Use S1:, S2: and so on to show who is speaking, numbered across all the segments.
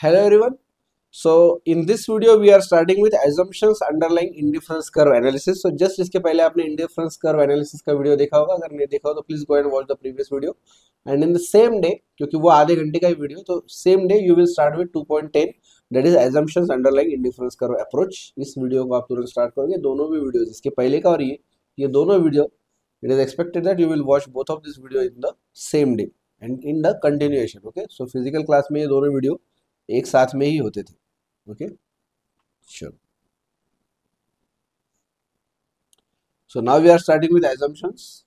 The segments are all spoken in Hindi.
S1: Hello everyone. So in this video we are starting with assumptions underlying indifference curve analysis. So just इसके पहले आपने indifference curve analysis का वीडियो देखा होगा अगर नहीं देखा हो तो please go and watch the previous video and in the same day क्योंकि वो आधे घंटे का ही वीडियो तो same day you will start with 2.10 that is assumptions underlying indifference curve approach इस वीडियो को आप तुरंत स्टार्ट करोगे दोनों भी वीडियो इसके पहले का और ये ये दोनों video it is expected that you will watch both of this video in the same day and in the continuation okay so physical class में ये दोनों वीडियो एक साथ में ही होते थे। ओके चलो so now we are starting with assumptions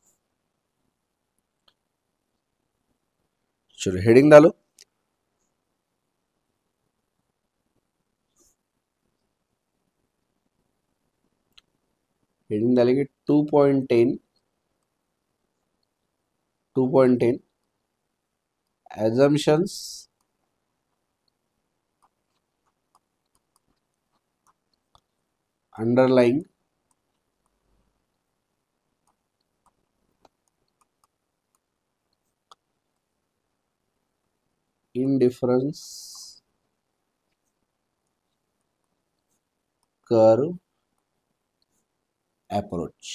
S1: चलो हेडिंग डालो। हेडिंग डालेंगे two point ten two point ten assumptions underlying indifference curve approach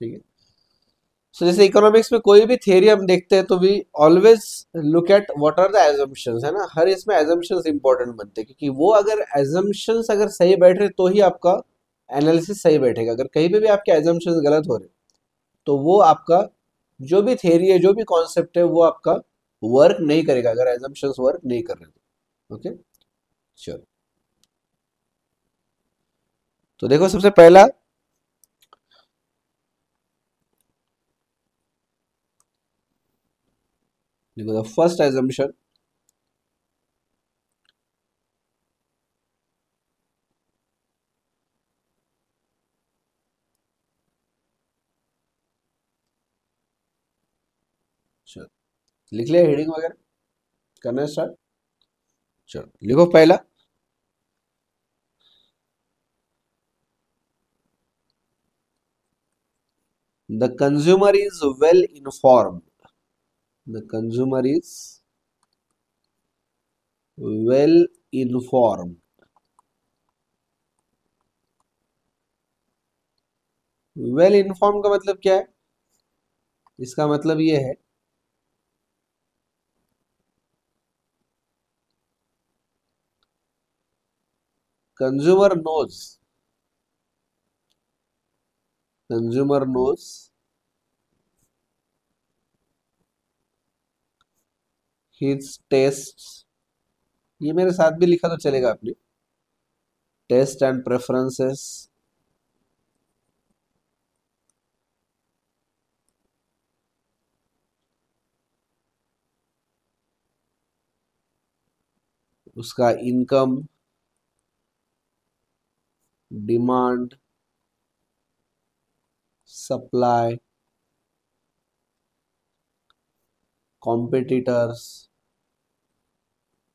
S1: ठीक है सो जैसे इकोनॉमिक्स में कोई भी थियरी हम देखते हैं तो we always look at what are the assumptions है ना? हर इसमें एजम्पशंस इंपॉर्टेंट बनते हैं, क्योंकि वो अगर एजम्पशंस अगर सही बैठ रहे तो ही आपका एनालिसिस सही बैठेगा। अगर कहीं पे भी आपके एजम्पशंस गलत हो रहे तो वो आपका जो भी थियरी है, जो भी कॉन्सेप्ट है, वो आपका वर्क नहीं करेगा, अगर एजम्पशंस वर्क नहीं कर रहे तो। ओके चलो तो देखो, सबसे पहला देखो द फ़र्स्ट चलो, लिख लिया हेडिंग वगैरह। करना है स्टार्ट चलो, लिखो पहला। The consumer is well informed. The consumer is well informed. Well inform का मतलब क्या है? इसका मतलब ये है consumer knows consumer knows his taste ये मेरे साथ भी लिखा तो चलेगा आपने। टेस्ट एंड प्रेफरेंसेस उसका इनकम डिमांड सप्लाई कॉम्पिटिटर्स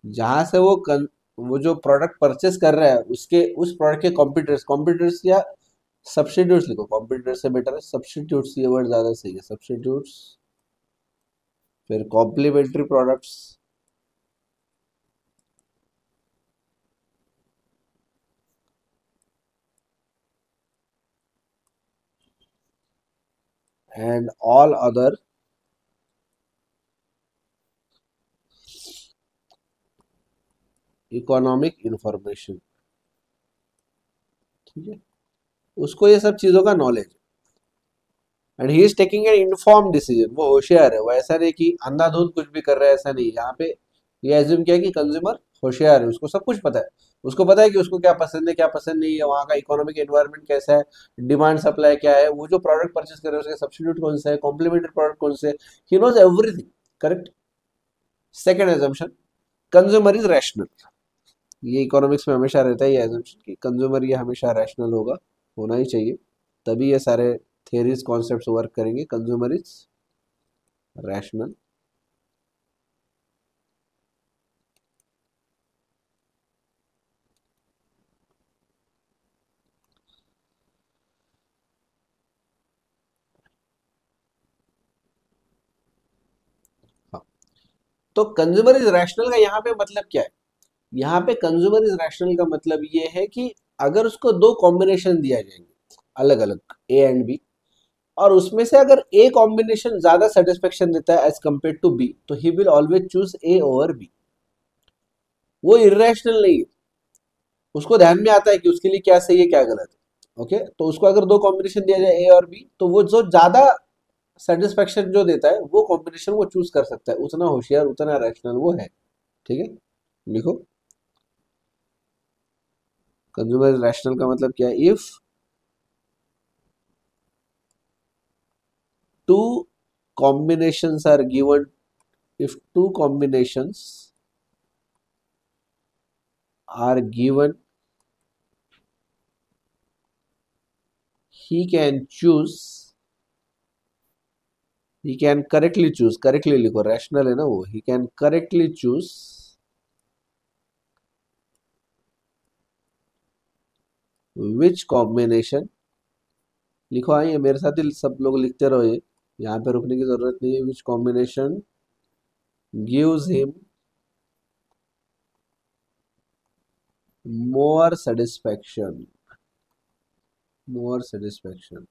S1: जहाँ से वो कन, वो जो प्रोडक्ट परचेस कर रहा है उसके उस प्रोडक्ट के कॉम्पिटिटर्स कॉम्पिटिटर्स या सब्सटीट्यूट्स लिखो। कॉम्पिटिटर्स से बेटर है सब्सटीट्यूट्स ये वर्ड ज़्यादा सही है। सब्सटीट्यूट्स फिर complementary products and all other economic information ठीक है? उसको ये सब चीज़ों का knowledge and he is taking an inform decision वो होशियार है, वो ऐसा नहीं कि अंधाधुंध कुछ भी कर रहा है, ऐसा नहीं। यहाँ पे ये एज्यूम किया कि कंज्यूमर होशियार है, उसको सब कुछ पता है। उसको पता है कि उसको क्या पसंद है, क्या पसंद नहीं है, वहाँ का इकोनॉमिक एनवायरनमेंट कैसा है डिमांड सप्लाई क्या है, वो जो प्रोडक्ट परचेस कर रहे हैं, उसके सब्सिट्यूट कौन सा है कॉम्प्लीमेंट्री प्रोडक्ट कौन से he knows everything correct second assumption consumer is rational ये इकोनॉमिक्स में हमेशा रहता है ये एजम्पन कि कंज्यूमर ये हमेशा रैशनल होगा, होना ही चाहिए। तभी ये सारे थियरीज कॉन्सेप्ट वर्क करेंगे। कंज्यूमर इज़ रैशनल तो कंज्यूमर इज़ रैशनल का यहाँ पे मतलब क्या है? यहाँ पे कंज्यूमर इज़ रैशनल का मतलब ये है कि अगर उसको दो कॉम्बिनेशन दिया जाएँगे अलग अलग ए एंड बी और उसमें से अगर ए कॉम्बिनेशन ज़्यादा सेटिस्फेक्शन देता है एज कंपेयर टू बी तो he will always choose A over B वो इरेशनल नहीं है। उसको ध्यान में आता है कि उसके लिए क्या सही है, क्या गलत है। ओके तो उसको अगर दो कॉम्बिनेशन दिया जाए ए और बी तो वो जो ज़्यादा सेटिस्फेक्शन जो देता है, वो कॉम्बिनेशन वो चूज़ कर सकता है। उतना होशियार, उतना रैशनल वो है। ठीक है? लिखो। कंज्यूमर रैशनल का मतलब क्या है? If two combination are given if two combination are given he can choose he can correctly choose correctly लिखो रैशनल है ना वो he can correctly choose which combination लिखो आइए, मेरे साथ ही सब लोग लिखते रहो ये। यहाँ पे रुकने की ज़रूरत नहीं है। Which combination gives him more satisfaction more satisfaction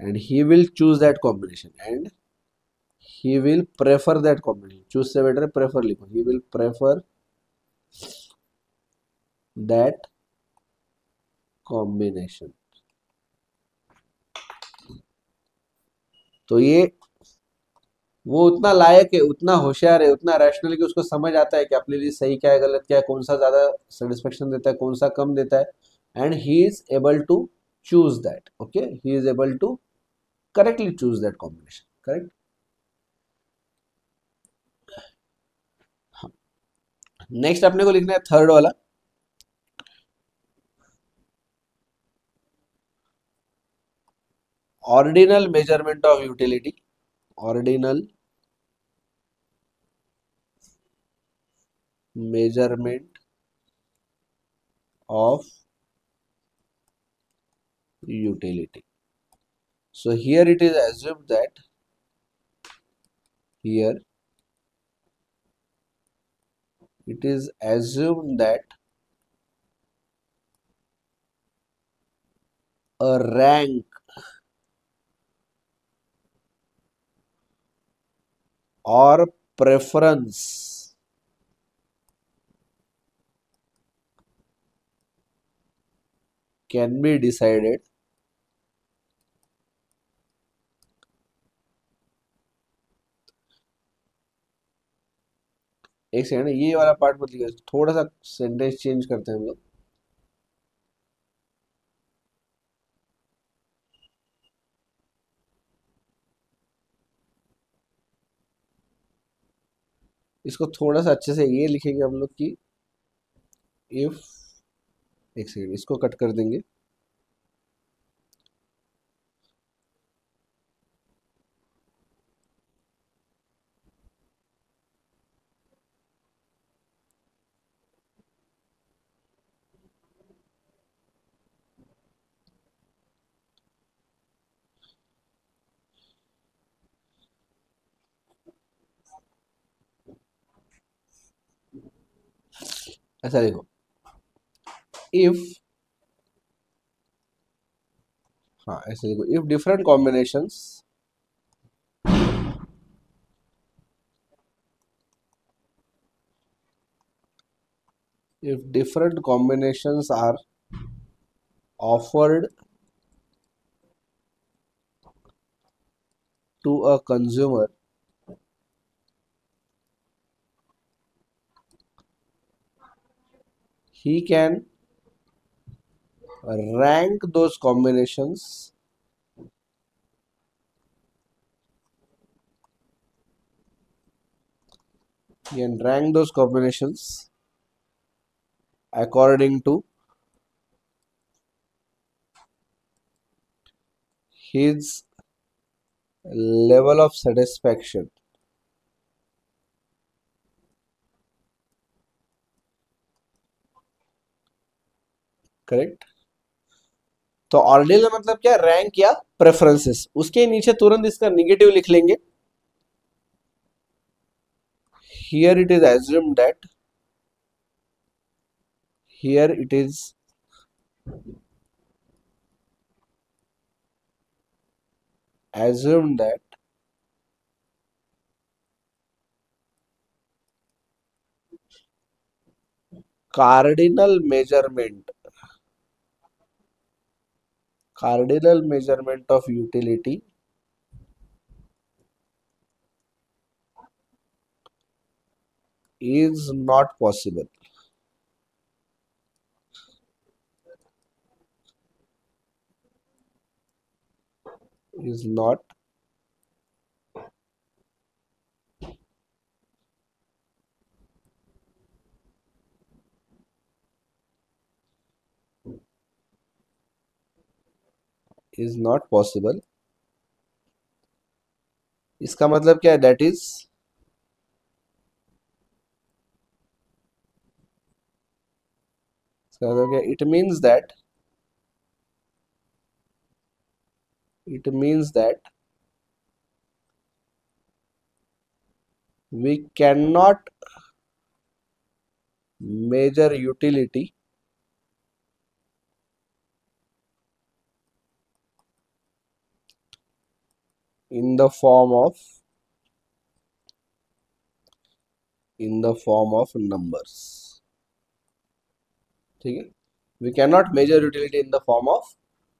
S1: and he will choose that combination and he will prefer that combination choose से बेटर प्रेफर लिखो। He will prefer that combination. तो ये, वो उतना लायक है, उतना होशियार है, उतना रैशनल कि उसको समझ आता है कि अपने लिए सही क्या है, गलत क्या है, कौन सा ज़्यादा सेटिस्फेक्शन देता है, कौन सा कम देता है। And he is able to choose that okay he is able to correctly choose that combination correct next अपने को लिखना है थर्ड वाला। Ordinal measurement of utility ordinal measurement of utility. So here it is assumed that here it is assumed that a rank or preference can be decided. एक सेकंड ये वाला पार्ट मत लिखिए थोड़ा सा सेंटेंस चेंज करते हैं हम लोग. इसको थोड़ा सा अच्छे से ये लिखेंगे हम लोग कि इफ़ एक सेकेंड इसको कट कर देंगे। ऐसा देखो। इफ़ हाँ ऐसा देखो। If different combination if different combination are offered to a consumer he can rank those combinations. He can rank those combinations according to his level of satisfaction correct? तो ऑर्डिनल मतलब क्या? रैंक या प्रेफरेंसेस। उसके नीचे तुरंत इसका निगेटिव लिख लेंगे। Here it is assume that here it is assume that cardinal measurement cardinal measurement of utility. Is not possible. Is not is not possible इसका मतलब क्या है दैट इज इसका मतलब क्या it means that it means that we cannot measure utility in the form of, in the form of numbers. ठीक है? We can not measure utility in the form of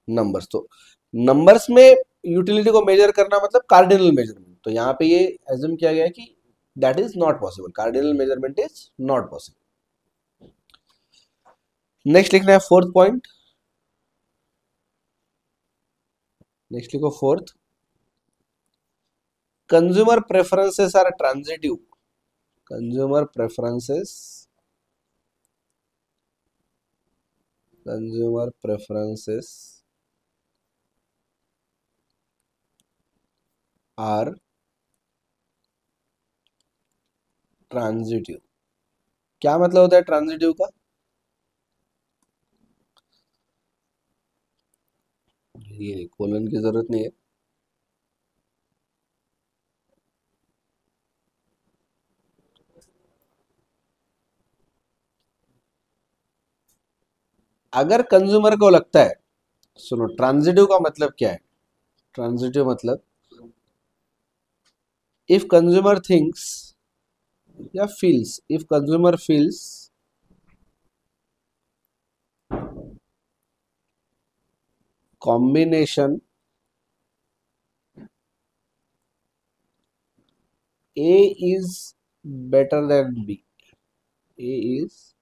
S1: numbers तो नंबर्स में यूटिलिटी को मेजर करना मतलब कार्डिनल मेज़रमेंट तो यहाँ पे ये एज्यूम किया गया है कि that is not possible cardinal measurement is not possible next लिखना है फोर्थ पॉइंट नेक्स्ट लिखो fourth consumer preferences are transitive consumer preferences consumer preferences are transitive क्या मतलब होता है ट्रांजिटिव का? ये कोलन की ज़रूरत नहीं है। अगर कंज्यूमर को लगता है, सुनो ट्रांजिटिव का मतलब क्या है? ट्रांजिटिव मतलब इफ़ कंज्यूमर थिंक्स या feels if consumer feels combination A is better than B A is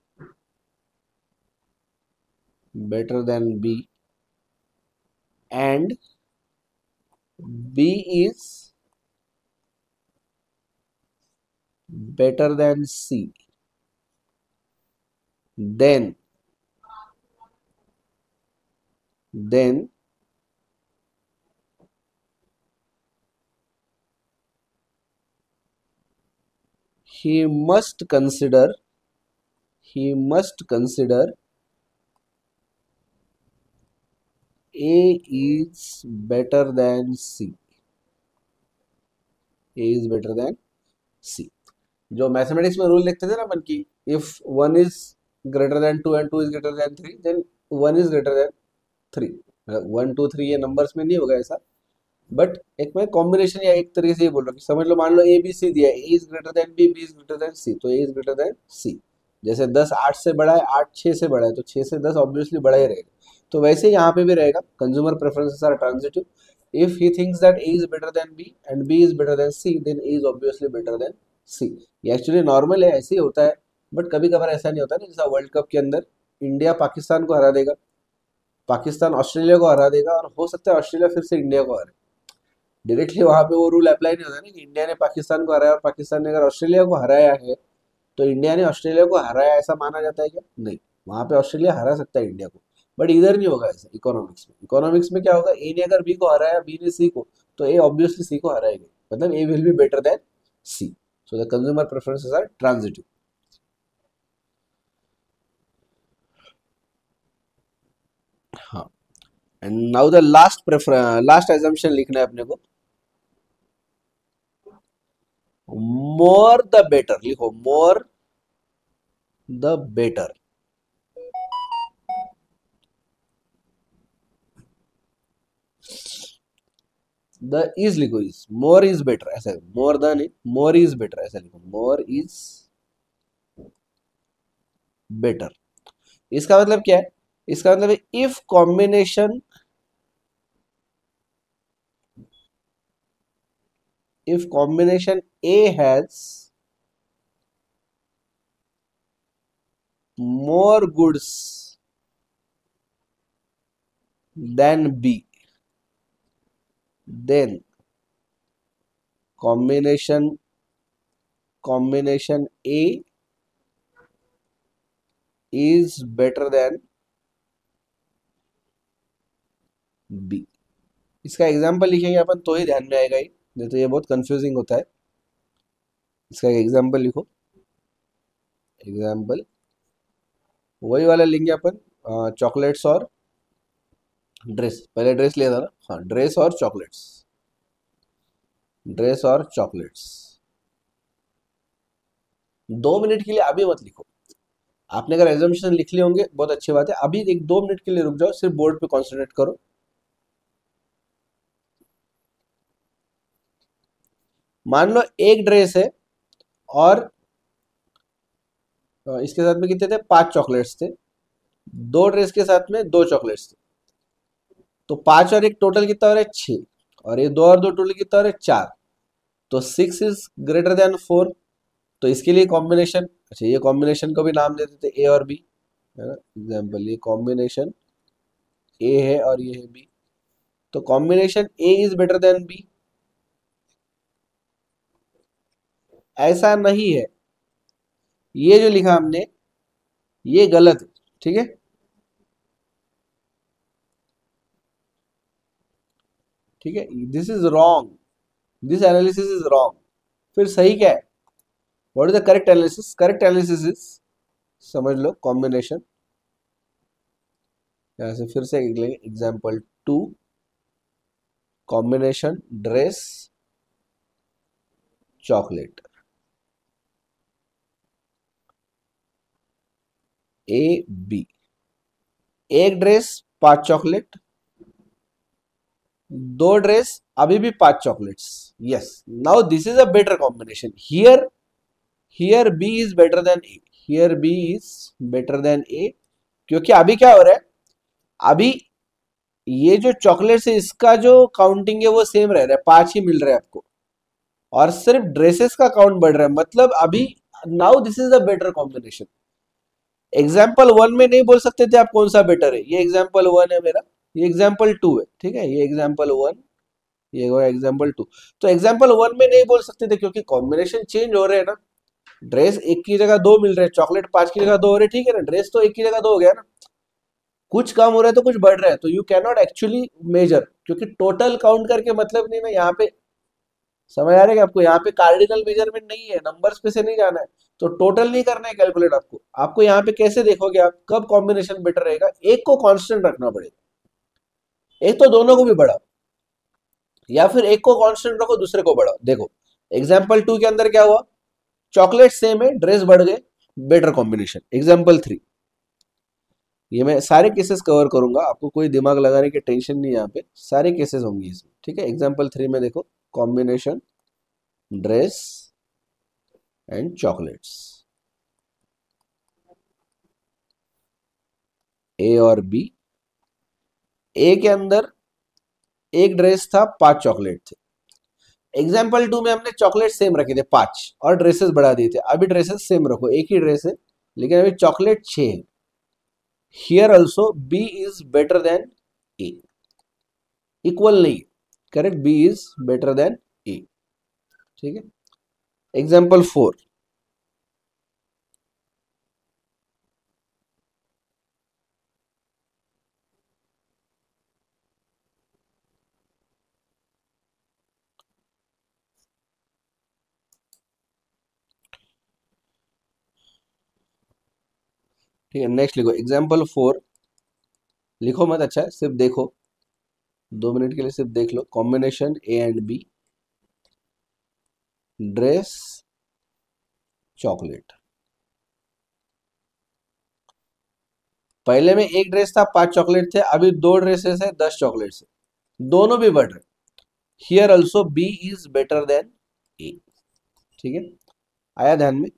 S1: better than b. And b is better than C, then then he must consider he must consider A is better than C. A is better than C. जो मैथमेटिक्स में रूल लिखते थे ना अपन की if one is greater than two and two is greater than three then one is greater than three one two three ये नंबर्स में नहीं होगा ऐसा। बट एक मैं कॉम्बिनेशन या एक तरीके से ये बोल रहा हूँ समझ लो, मान लो ए बी सी दिया A is greater than B B is greater than C तो A is greater than C जैसे दस आठ से बड़ा है, आठ छः से बड़ा है तो छः से दस ऑब्वियसली बड़ा ही रहेगा। तो वैसे यहाँ पे भी रहेगा consumer preferences are transitive if he thinks that a is better than b and b is better than c, then a is obviously better than C ये एक्चुअली नॉर्मल है, ऐसे ही होता है बट कभी कभार ऐसा नहीं होता ना, जैसा वर्ल्ड कप के अंदर इंडिया पाकिस्तान को हरा देगा, पाकिस्तान ऑस्ट्रेलिया को हरा देगा और हो सकता है ऑस्ट्रेलिया फिर से इंडिया को हरे। डायरेक्टली वहाँ पे वो रूल अप्लाई नहीं होता ना कि इंडिया ने पाकिस्तान को हराया और पाकिस्तान ने अगर ऑस्ट्रेलिया को हराया है तो इंडिया ने ऑस्ट्रेलिया को हराया ऐसा माना जाता है क्या? नहीं, वहाँ पे ऑस्ट्रेलिया हरा सकता है इंडिया को। बट इधर नहीं होगा ऐसा इकोनॉमिक्स में। इकोनॉमिक्स में क्या होगा? ए ने अगर बी को हराया बी ने सी को तो ए ऑब्वियसली सी को हराएगा। मतलब A will be better than C So the consumer preferences are transitive. हाँ। And now the last prefer last assumption लिखना है अपने को। मोर द बेटर लिखो। More the better the is लिखो इज़ मोर इज़ बेटर ऐसा मोर द नहीं मोर इज़ बेटर ऐसा लिखो मोर इज़ बेटर इसका मतलब क्या है? इसका मतलब if combination if combination A has more goods than B, then combination combination A is better than B. इसका एग्ज़ाम्पल लिखेंगे अपन तो ही ध्यान में आएगा ही। नहीं तो ये बहुत कंफ्यूजिंग होता है। इसका एग्ज़ाम्पल लिखो। एग्ज़ाम्पल वही वाला लेंगे अपन चॉकलेट्स और ड्रेस, पहले ड्रेस लिया था ना? हाँ ड्रेस और चॉकलेट्स। ड्रेस और चॉकलेट्स। दो मिनट के लिए अभी मत लिखो। आपने अगर एग्जामेशन लिख लिए होंगे, बहुत अच्छी बात है। अभी एक दो मिनट के लिए रुक जाओ, सिर्फ़ बोर्ड पे कॉन्सेंट्रेट करो। मान लो एक ड्रेस है और इसके साथ में कितने थे? पाँच चॉकलेट्स थे। दो ड्रेस के साथ में दो चॉकलेट्स थे। तो पाँच और एक टोटल कितना हो रहा है छ और ये दो और दो टोटल कितना हो रहा है चार। तो six is greater than four तो इसके लिए कॉम्बिनेशन अच्छा ये कॉम्बिनेशन को भी नाम दे देते ए और बी है ना? एग्ज़ाम्पल ये कॉम्बिनेशन ए है और ये है बी तो combination A is better than B ऐसा नहीं है। ये जो लिखा हमने, ये गलत है, ठीक है? ठीक है? This is wrong this analysis is wrong फिर सही क्या है? What is the correct analysis correct analysis is समझ लो कॉम्बिनेशन यहाँ से फिर से example two combination dress chocolate A B एक ड्रेस पाँच चॉकलेट दो ड्रेस, अभी भी पाँच chocolates. Yes now this is a better combination here here B is better than A here B is better than A क्योंकि अभी क्या हो रहा है? अभी ये जो चॉकलेट्स है, इसका जो काउंटिंग है, वो सेम रह रहा है। पाँच ही मिल रहा है आपको। और सिर्फ़ ड्रेसेस का काउंट बढ़ रहा है। मतलब अभी now this is a better combination example one में नहीं बोल सकते थे आप कौन सा बेटर है। ये एग्ज़ाम्पल वन है मेरा। ये एग्ज़ाम्पल टू है, ठीक है? ये एग्ज़ाम्पल वन ये एग्ज़ाम्पल टू तो एग्ज़ाम्पल वन में नहीं बोल सकते थे क्योंकि कॉम्बिनेशन चेंज हो रहे हैं ना। ड्रेस एक की जगह दो मिल रहे हैं चॉकलेट पाँच की जगह दो हो रहे ठीक है ना? ड्रेस तो एक की जगह दो हो गया ना। कुछ कम हो रहा है तो कुछ बढ़ रहा है तो यू कैनॉट एक्चुअली मेजर क्योंकि टोटल काउंट करके मतलब नहीं ना यहाँ पे समझ आ रहा है आपको? यहाँ पे कार्डिनल मेज़रमेंट नहीं है नंबर्स पे से नहीं जाना है। तो टोटल नहीं करना है कैलकुलेट आपको। आपको यहाँ पे कैसे देखोगे आप? कब कॉम्बिनेशन बेटर रहेगा? एक को कांस्टेंट रखना पड़ेगा। एक तो दोनों को भी बढ़ाओ, या फिर एक को कांस्टेंट रखो, दूसरे को बढ़ाओ। देखो एग्ज़ाम्पल टू के अंदर क्या हुआ? चॉकलेट सेम है ड्रेस बढ़ गए बेटर कॉम्बिनेशन एग्ज़ाम्पल थ्री ये मैं सारे केसेस कवर करूँगा, आपको कोई दिमाग लगाने की टेंशन नहीं यहाँ पे। सारे केसेस होंगे इसमें, ठीक है? एग्ज़ाम्पल थ्री में देखो combination dress and chocolates A और बी ए के अंदर एक ड्रेस था, पाँच चॉकलेट थे। एग्ज़ाम्पल टू में हमने चॉकलेट सेम रखे थे, पाँच। और ड्रेसेस बढ़ा दिए थे। अभी ड्रेसेस सेम रखो, एक ही ड्रेस है, लेकिन अभी चॉकलेट छह है। Here also B is better than A equal नहीं। Correct B is better than A ठीक है? एग्ज़ाम्पल फोर ठीक है नेक्स्ट लिखो। एग्ज़ाम्पल फोर लिखो मत अच्छा सिर्फ़ देखो। दो मिनट के लिए सिर्फ़ देख लो। Combination A and B dress chocolate पहले में एक ड्रेस था, पाँच चॉकलेट थे, अभी दो ड्रेसेस है, दस चॉकलेट है। दोनों भी बढ़ रहे here also B is better than A ठीक है? आया ध्यान में?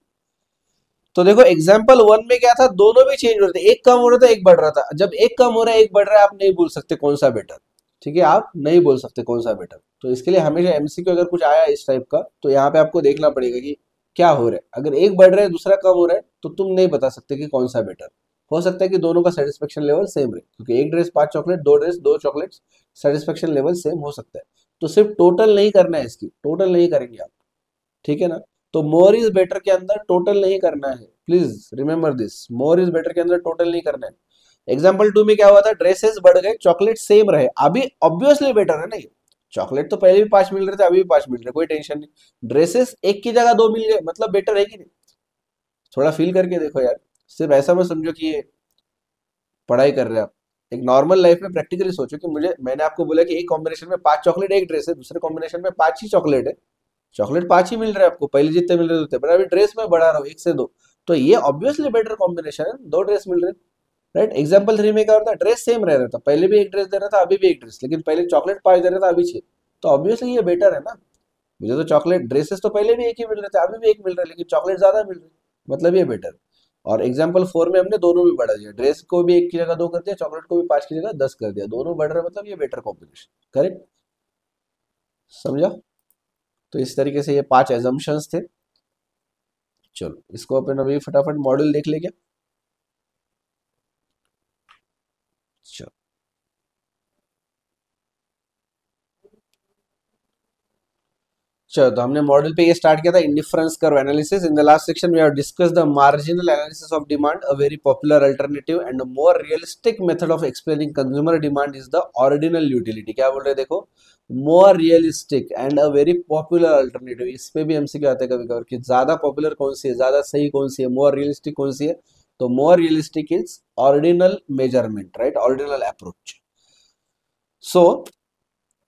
S1: तो देखो एग्ज़ाम्पल वन में क्या था? दोनों भी चेंज हो रहे थे। एक कम हो रहा था, एक बढ़ रहा था। जब एक कम हो रहा है, एक बढ़ रहा है, आप नहीं बोल सकते कौन सा बेटर ठीक है? आप नहीं बोल सकते कौन सा बेटर तो इसके लिए हमेशा एमसीक्यू अगर कुछ आया इस टाइप का तो यहाँ पे आपको देखना पड़ेगा कि क्या हो रहा है। अगर एक बढ़ रहा है, दूसरा कम हो रहा है तो तुम नहीं बता सकते कि कौन सा बेटर हो सकता है कि दोनों का सेटिस्फेक्शन लेवल सेम रहे, क्योंकि एक ड्रेस पाँच चॉकलेट दो ड्रेस दो चॉकलेट सेटिस्फेक्शन लेवल सेम हो सकता है। तो सिर्फ़ टोटल नहीं करना है इसकी टोटल नहीं करेंगे आप। ठीक है ना? तो मोर इज़ बेटर के अंदर टोटल नहीं करना है। Please remember this more is better के अंदर टोटल नहीं करना है। एग्ज़ाम्पल टू में क्या हुआ था? ड्रेसेस बढ़ गए चॉकलेट सेम रहे। अभी ऑब्वियसली बेटर है ना ये। चॉकलेट तो पहले भी पाँच मिल रहे थे, अभी भी पाँच मिल रहे कोई टेंशन नहीं। ड्रेसेस एक की जगह दो मिल गए मतलब बेटर है कि नहीं? थोड़ा फील करके देखो यार। सिर्फ़ ऐसा मत समझो कि ये पढ़ाई कर रहे हैं आप। एक नॉर्मल लाइफ में प्रैक्टिकली सोचो कि मुझे, मैंने आपको बोला कि एक कॉम्बिनेशन में पाँच चॉकलेट एक ड्रेस है, दूसरे कॉम्बिनेशन में पाँच ही चॉकलेट है। चॉकलेट पाँच ही मिल रहे हैं आपको, पहले जितने मिल रहे बट अभी ड्रेस में बढ़ा रहा हूँ, एक से दो। तो ये ऑब्वियसली बेटर कॉम्बिनेशन है, दो ड्रेस मिल रहे राइट एग्ज़ाम्पल थ्री में क्या होता है ड्रेस सेम रह रहा था। पहले भी एक ड्रेस दे रहा था, अभी भी एक ड्रेस लेकिन पहले चॉकलेट पाँच दे रहा था, अभी छह। तो ऑब्वियसली ये बेटर है ना। मुझे तो चॉकलेट ड्रेसेस तो पहले भी एक ही मिल रहे थे, अभी भी एक मिल रहा है, लेकिन चॉकलेट ज़्यादा मिल रही मतलब ये बेटर और एग्ज़ाम्पल फोर में हमने दोनों भी बढ़ा दिया। ड्रेस को भी एक की जगह दो कर दिया चॉकलेट को भी पाँच की जगह दस कर दिया। दोनों बढ़ रहे मतलब ये बेटर कॉम्बिनेशन करेक्ट समझा? तो इस तरीके से ये पाँच एजम्पन्स थे। चलो, इसको अपन अभी फटाफट मॉडल देख ले क्या चलो। चलो तो हमने मॉडल पे ये स्टार्ट किया था indifference curve analysis in the last section we have discuss the marginal analysis of demand a very popular alternative and more realistic method of explaining consumer demand is the ordinal utility क्या बोल रहे देखो? More realistic and a very popular alternative इस पे भी हमसे क्या आते कभी कभी कि ज़्यादा पॉपुलर कौन सी है, ज़्यादा सही कौन सी है मोर रियलिस्टिक कौन सी है? तो more realistic is ordinal measurement right ordinal approach so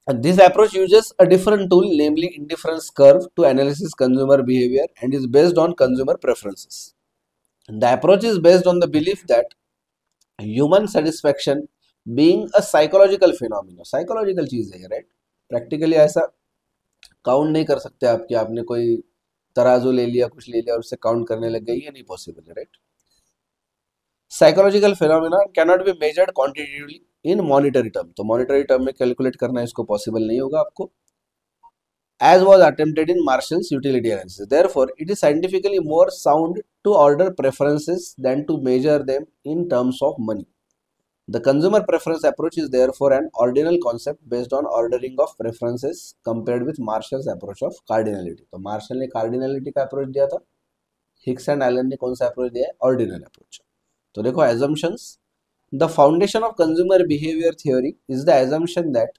S1: And this approach uses a different tool, namely indifference curve, to analyze consumer behavior and is based on consumer preferences. And the approach is based on the belief that human satisfaction being a psychological phenomenon, psychological चीज है राइट प्रैक्टिकली ऐसा काउंट नहीं कर सकते आप कि आपने कोई तराजू ले लिया कुछ ले लिया और उससे काउंट करने लग गई ये नहीं पॉसिबल है right psychological phenomena cannot be measured quantitatively In monetary term तो मॉनिटरी टर्म में कैलकुलेट करना इसको पॉसिबल नहीं होगा आपको as was attempted in Marshall's utility analysis. Therefore, it is scientifically more sound to order preferences than to measure them in terms of money. The consumer preference approach is therefore an ordinal concept based on ordering of preferences compared with Marshall's approach of cardinality. तो Marshall ने cardinality का approach दिया था हिक्स एंड एलन ने कौन सा अप्रोच दिया है ऑर्डिनल अप्रोच तो देखो assumptions The foundation of consumer behavior theory is the assumption that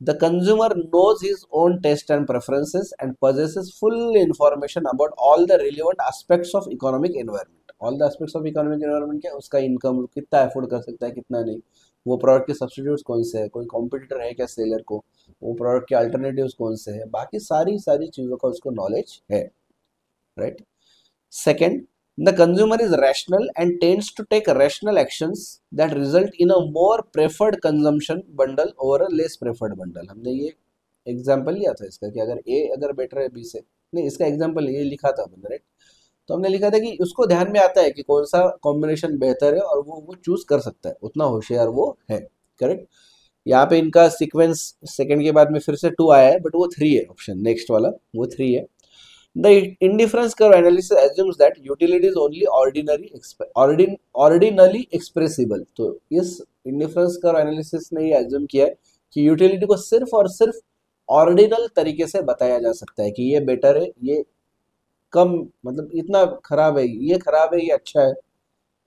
S1: the consumer knows his own taste and preferences and possesses full information about all the relevant aspects of economic environment. All the aspects of economic environment क्या उसका इनकम कितना अफोर्ड कर सकता है कितना नहीं वो प्रोडक्ट के सब्सिट्यूट कौन से है कोई कॉम्पिटिटर है क्या सेलर को वो प्रोडक्ट के अल्टरनेटिव्स कौन से है बाकी सारी सारी चीज़ों का उसको नॉलेज है right second The consumer is rational and tends to take rational actions that result in a more preferred consumption bundle over a less preferred bundle. हमने ये एग्ज़ाम्पल लिया था इसका कि अगर ए अगर बेटर है बी से। नहीं, इसका एग्ज़ाम्पल ये लिखा था हमने राइट तो हमने लिखा था कि उसको ध्यान में आता है कि कौन सा कॉम्बिनेशन बेहतर है और वो वो चूज़ कर सकता है। उतना होशियार वो है करेक्ट यहाँ पे इनका सीक्वेंस सेकंड के बाद में फिर से टू आया है बट वो थ्री है ऑप्शन नेक्स्ट वाला, वो थ्री है। The indifference curve analysis assumes that utility is only ordinary ordin, ordinarily expressible. तो इस indifference curve analysis ने ये assume किया है कि utility को सिर्फ़ और सिर्फ़ ऑर्डिनल तरीके से बताया जा सकता है कि ये बेटर है ये कम मतलब इतना खराब है ये खराब है ये अच्छा है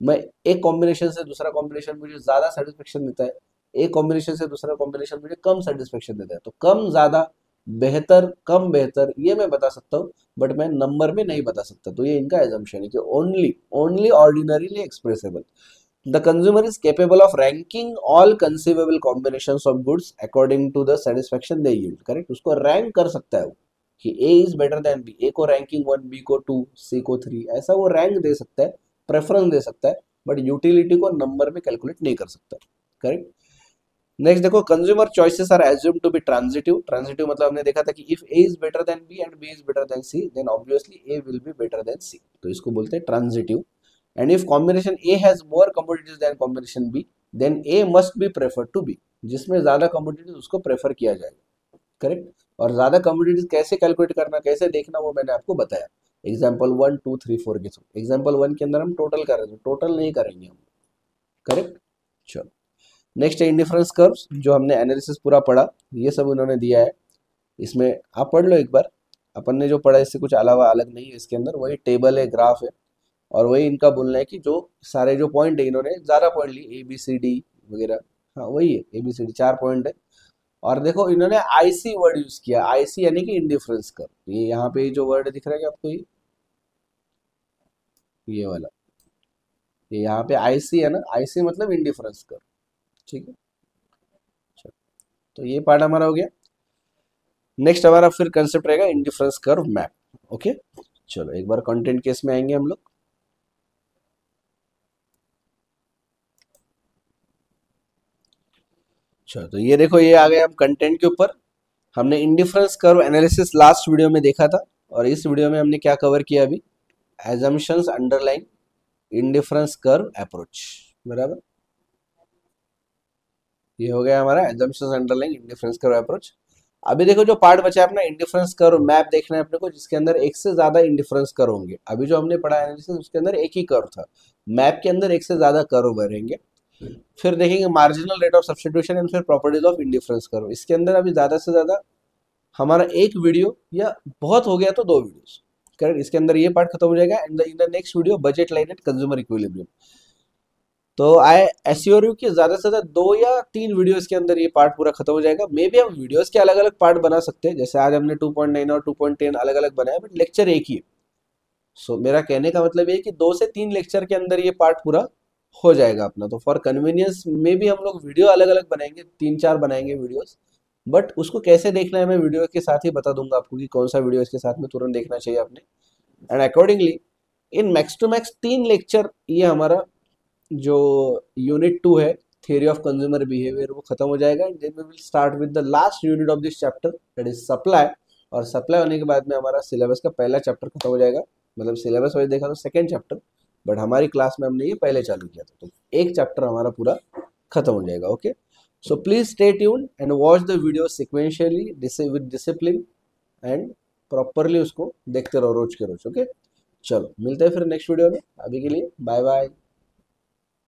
S1: मैं एक कॉम्बिनेशन से दूसरा कॉम्बिनेशन मुझे ज़्यादा सेटिस्फेक्शन देता है एक कॉम्बिनेशन से दूसरा कॉम्बिनेशन मुझे कम सेटिस्फेक्शन देता है तो कम ज़्यादा बेहतर, कम बेहतर, ये मैं बता सकता हूँ बट मैं नंबर में नहीं बता सकता। तो ये इनका एजम्पन है कि only only ordinarily expressible the consumer is capable of ranking all conceivable combination of goods according to the correct उसको रैंक कर सकता है वो, कि A is better than B A को रैंकिंग वन बी को टू सी को थ्री ऐसा वो रैंक दे सकता है प्रेफरेंस दे सकता है बट यूटिलिटी को नंबर में कैलकुलेट नहीं कर सकता करेक्ट नेक्स्ट देखो consumer choices are assume to be transitive transitive मतलब हमने देखा था कि if A is better than B and B is better than C then obviously A will be better than C तो इसको बोलते हैं transitive and if combination A has more commodities than combination B then A must be prefer to B जिसमें ज़्यादा कमोडिटीज उसको प्रेफर किया जाएगा. करेक्ट और ज़्यादा कमोडिटीज कैसे कैलकुलेट करना, कैसे देखना, वो मैंने आपको बताया. Example one two three four के थ्रू. एग्ज़ाम्पल वन के अंदर हम टोटल कर रहे थे टोटल नहीं करेंगे हम. करेक्ट चलो. नेक्स्ट है इंडिफरेंस कर्व्स जो हमने एनालिसिस पूरा पढ़ा, ये सब उन्होंने दिया है। इसमें आप पढ़ लो एक बार। अपन ने जो पढ़ा इससे कुछ अलावा अलग नहीं है इसके अंदर, वही टेबल है ग्राफ है। और वही इनका बोलना है कि जो सारे जो पॉइंट है, इन्होंने ज़्यादा पॉइंट ली ए बी सी डी वगैरह। हाँ वही है ए बी सी डी चार पॉइंट है। और देखो, इन्होंने आईसी वर्ड यूज़ किया। आईसी यानी कि इंडिफरेंस कर ये यहाँ पे जो वर्ड दिख रहा है आपको ये? ये वाला। ये यहाँ पे आईसी है ना? आईसी मतलब इंडिफरेंस कर ठीक है। तो ये पार्ट हमारा हो गया। नेक्स्ट हमारा फिर कंसेप्ट रहेगा इंडिफरेंस कर्व मैप ओके चलो, एक बार कंटेंट केस में आएँगे हम लोग। अच्छा तो ये देखो, ये आ गए हम कंटेंट के ऊपर। हमने indifference curve analysis last video में देखा था और इस वीडियो में हमने क्या कवर किया अभी? Assumptions underline indifference curve approach बराबर? ये हो गया हमारा assumptions underline indifference curve approach अभी देखो जो पार्ट बचा है अपना इंडिफरेंस कर्व मैप देखना है अपने को, जिसके अंदर एक से ज़्यादा इंडिफरेंस कर्व होंगे। अभी जो हमने पढ़ा एनालिसिस उसके अंदर एक ही कर्व था। मैप के अंदर एक से ज़्यादा कर्व भरेंगे फिर देखेंगे marginal rate of substitution and फिर प्रॉपर्टीज़ ऑफ़ इंडिफरेंस करो। इसके अंदर अभी ज़्यादा से ज़्यादा हमारा एक वीडियो या बहुत हो गया तो दो वीडियोस करेक्ट इसके अंदर ये पार्ट खत्म हो जाएगा and in the next video budget line at consumer equilibrium तो आई एश्योर यू कि ज़्यादा से ज़्यादा दो या तीन वीडियोस के अंदर ये पार्ट पूरा खत्म हो जाएगा। मे बी हम वीडियोस के अलग अलग पार्ट बना सकते हैं। जैसे आज हमने 2.9 और 2.10 अलग अलग बनाया बट लेक्चर एक ही है। सो so, मेरा कहने का मतलब ये कि दो से तीन लेक्चर के अंदर ये पार्ट पूरा हो जाएगा अपना। तो फॉर कन्वीनियंस में भी हम लोग वीडियो अलग अलग बनाएँगे तीन चार बनाएँगे वीडियोस बट उसको कैसे देखना है मैं वीडियो के साथ ही बता दूँगा आपको कि कौन सा वीडियो इसके साथ में तुरंत देखना चाहिए आपने। And accordingly in max to max तीन लेक्चर ये हमारा जो यूनिट टू है थियरी ऑफ़ कंज्यूमर बिहेवियर वो खत्म हो जाएगा। And then we will start with the last unit of this chapter that is supply और सप्लाई होने के बाद में हमारा सिलेबस का पहला चैप्टर खत्म हो जाएगा। मतलब सिलेबस वाइज देखा तो सेकेंड चैप्टर बट हमारी क्लास में हमने ये पहले चालू किया था। तो एक चैप्टर हमारा पूरा खत्म हो जाएगा okay so please stay tune and watch the video sequentially with discipline and properly उसको देखते रहो रोज के रोज ओके चलो, मिलते हैं फिर नेक्स्ट वीडियो में। अभी के लिए बाय बाय